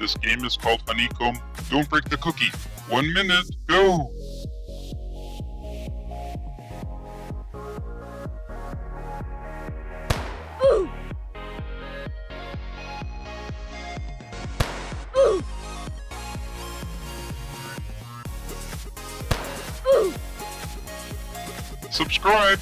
This game is called Honeycomb. Don't break the cookie. One minute, go! Subscribe!